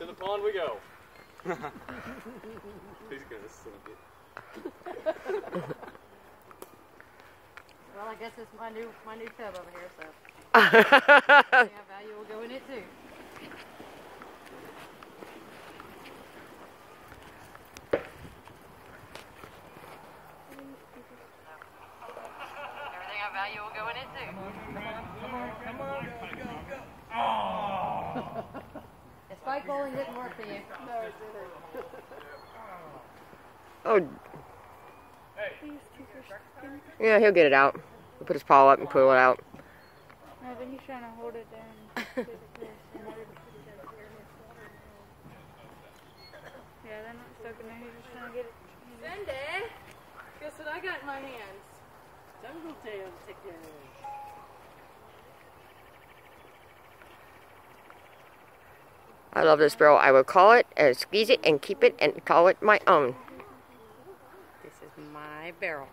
into the pond we go. He's gonna sink it. Well, I guess it's my new my new tub over here, so yeah, value will go in it too. Everything of value will go in it too. The spike bowling didn't work for you. No, it didn't. oh. Yeah, he'll get it out. He'll put his paw up and pull it out. No, then he's trying to hold it down. yeah, they're not stuck in there. He's just trying to get it. Sunday, guess what I got in my hands? Jungle tail tickers. I love this barrel. I will call it, and squeeze it, and keep it, and call it my own. This is my barrel.